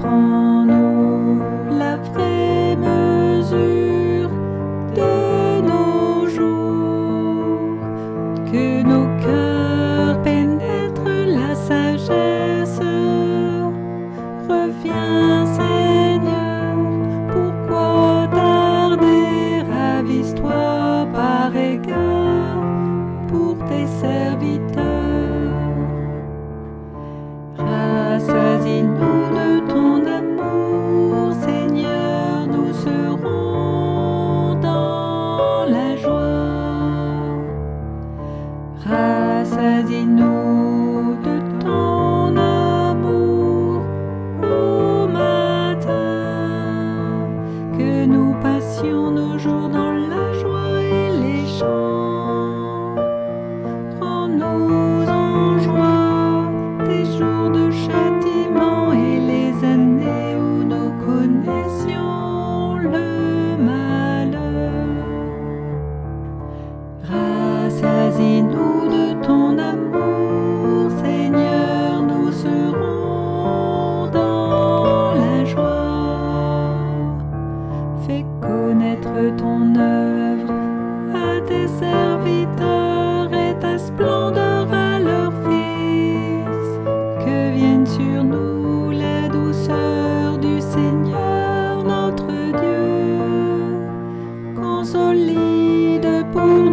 Prends-nous la vraie mesure de nos jours, que nos cœurs pénètrent la sagesse. Reviens, Seigneur, pourquoi tarder? Ravise-toi par égard pour tes serviteurs. Connaître ton œuvre à tes serviteurs et ta splendeur à leurs fils. Que vienne sur nous la douceur du Seigneur notre Dieu, consolide pour nous